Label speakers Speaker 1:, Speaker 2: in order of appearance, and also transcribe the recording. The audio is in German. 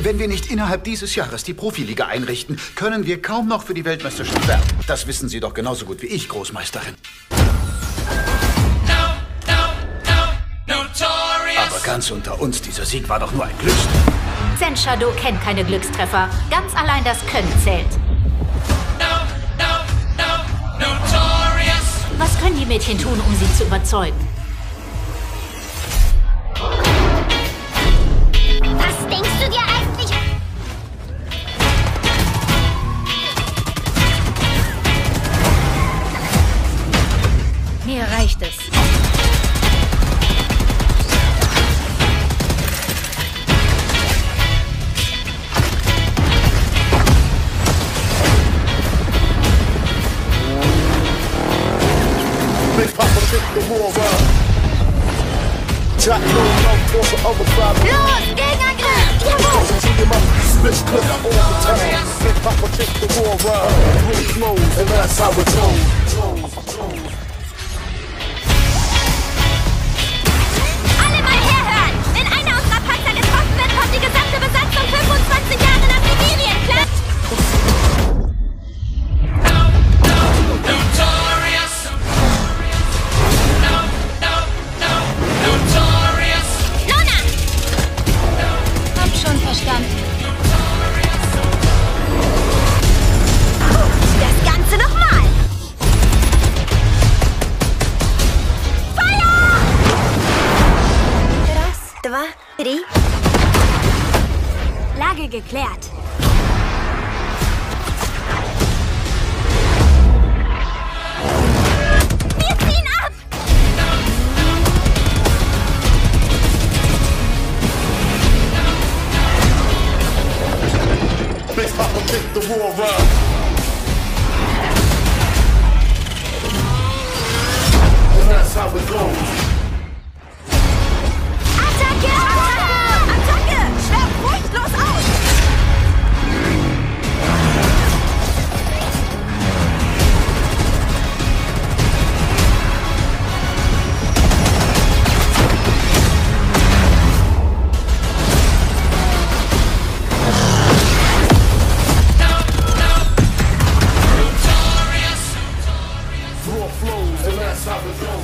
Speaker 1: Wenn wir nicht innerhalb dieses Jahres die Profiliga einrichten, können wir kaum noch für die Weltmeisterschaft werben. Das wissen Sie doch genauso gut wie ich, Großmeisterin. Aber ganz unter uns, dieser Sieg war doch nur ein Glückstreffer.
Speaker 2: Zen Shadow kennt keine Glückstreffer. Ganz allein das Können zählt. Was können die Mädchen tun, um sie zu überzeugen?
Speaker 3: the horror. Top room, no force other gang, I got Split all the time. Hip hop the and that's how
Speaker 2: it's
Speaker 4: told. Server. Tri. Lage geklärt. Big Papa pick the war up. And
Speaker 3: that's how it goes. that's how.